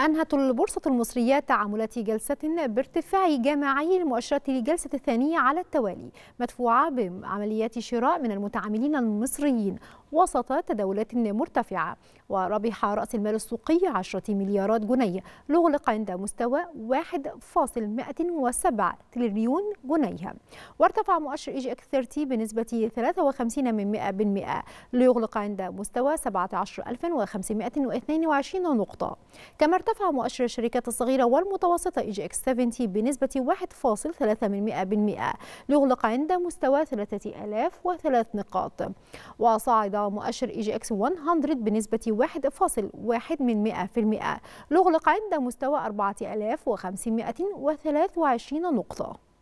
أنهت البورصة المصرية تعاملات جلسة بارتفاع جماعي المؤشرات للجلسة الثانية على التوالي مدفوعة بعمليات شراء من المتعاملين المصريين وسط تداولات مرتفعة. وربح رأس المال السوقي 10 مليارات جنيه ليغلق عند مستوى 1.107 تريليون جنيه. وارتفع مؤشر EGX 30 بنسبة 53 من 100 بالمئة ليغلق عند مستوى 17522 نقطة. كما ارتفع مؤشر الشركات الصغيرة والمتوسطة EGX 70 بنسبة 1.3 من 100 بالمئة ليغلق عند مستوى 3003 نقاط. وصعد مؤشر EGX 100 بنسبة 1.1 من 100% ليغلق عند مستوى 4523 نقطة.